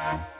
Bye.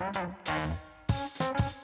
Música